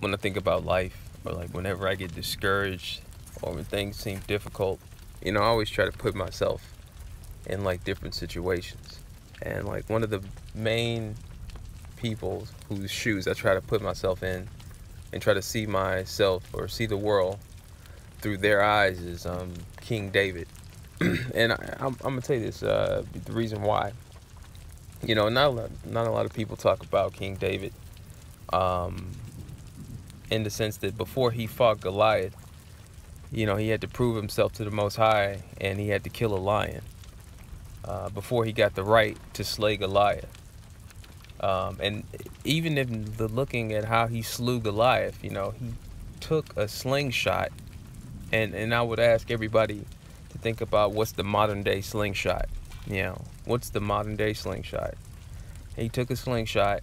when I think about life, or like whenever I get discouraged, or when things seem difficult, you know, I always try to put myself in like different situations. And like one of the main people whose shoes I try to put myself in and try to see myself or see the world through their eyes is um, King David. and I, am gonna tell you this: uh, the reason why. You know, not a lot, not a lot of people talk about King David, um, in the sense that before he fought Goliath, you know, he had to prove himself to the Most High, and he had to kill a lion uh, before he got the right to slay Goliath. Um, and even in the looking at how he slew Goliath, you know, he took a slingshot, and and I would ask everybody to think about what's the modern day slingshot. You know, what's the modern day slingshot? He took a slingshot,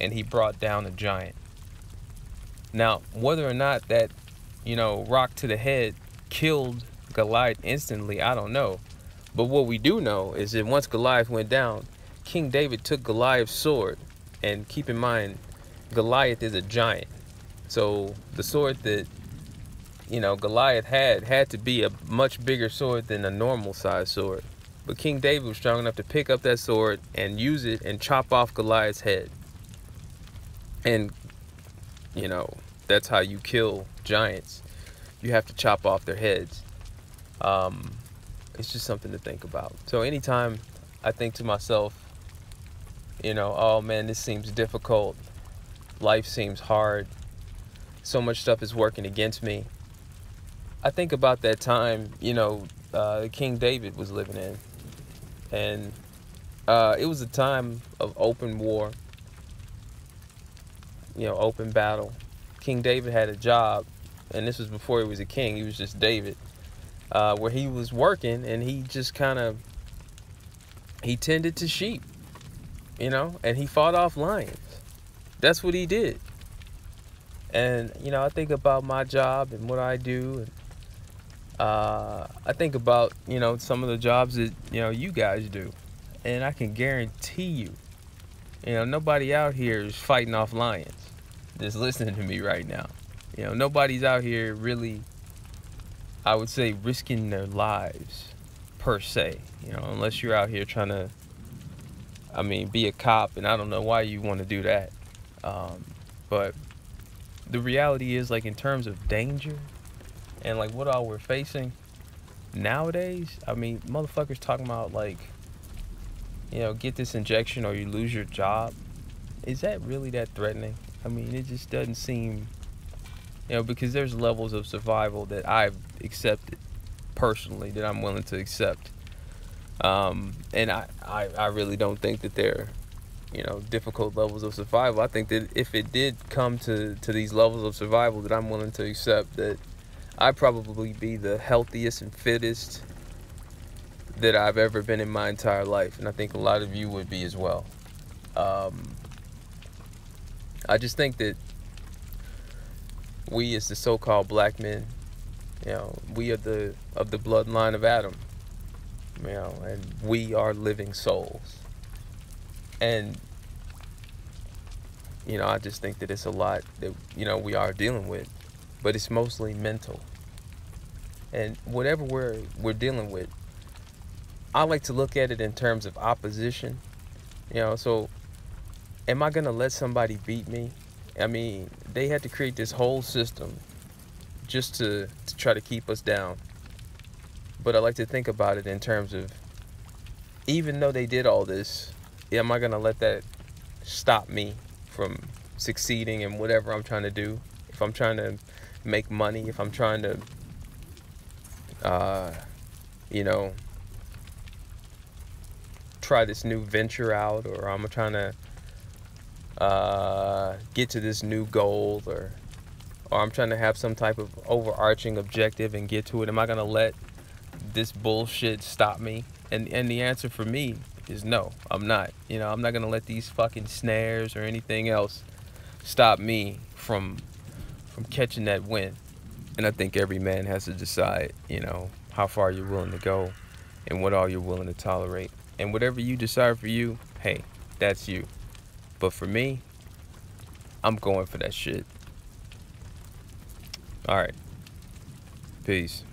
and he brought down a giant. Now, whether or not that, you know, rock to the head killed Goliath instantly, I don't know. But what we do know is that once Goliath went down, King David took Goliath's sword, and keep in mind, Goliath is a giant. So the sword that you know Goliath had had to be a much bigger sword than a normal size sword. But King David was strong enough to pick up that sword and use it and chop off Goliath's head. And you know, that's how you kill giants. You have to chop off their heads. Um, it's just something to think about. So anytime I think to myself, you know, oh man, this seems difficult. Life seems hard. So much stuff is working against me. I think about that time, you know, uh, King David was living in. And uh, it was a time of open war, you know, open battle. King David had a job, and this was before he was a king, he was just David, uh, where he was working and he just kind of, he tended to sheep you know, and he fought off lions. That's what he did. And you know, I think about my job and what I do, and uh, I think about you know some of the jobs that you know you guys do, and I can guarantee you, you know, nobody out here is fighting off lions. Just listening to me right now, you know, nobody's out here really. I would say risking their lives, per se. You know, unless you're out here trying to I mean, be a cop, and I don't know why you want to do that. Um, but the reality is, like, in terms of danger and like what all we're facing nowadays, I mean, motherfuckers talking about like, you know, get this injection or you lose your job. Is that really that threatening? I mean, it just doesn't seem, you know, because there's levels of survival that I've accepted personally that I'm willing to accept um, and I, I, I really don't think that they're, you know, difficult levels of survival. I think that if it did come to, to these levels of survival, that I'm willing to accept that I'd probably be the healthiest and fittest that I've ever been in my entire life. And I think a lot of you would be as well. Um, I just think that we as the so-called black men, you know, we are the of the bloodline of Adam you know, and we are living souls. And you know, I just think that it's a lot that you know we are dealing with, but it's mostly mental. And whatever we're we're dealing with, I like to look at it in terms of opposition. You know, so am I gonna let somebody beat me? I mean, they had to create this whole system just to, to try to keep us down. But I like to think about it in terms of even though they did all this, am I gonna let that stop me from succeeding in whatever I'm trying to do? If I'm trying to make money, if I'm trying to, uh, you know, try this new venture out, or I'm trying to uh, get to this new goal, or or I'm trying to have some type of overarching objective and get to it. Am I gonna let this bullshit stop me? And and the answer for me is no, I'm not. You know, I'm not gonna let these fucking snares or anything else stop me from from catching that win. And I think every man has to decide, you know, how far you're willing to go and what all you're willing to tolerate. And whatever you decide for you, hey, that's you. But for me, I'm going for that shit. All right. Peace.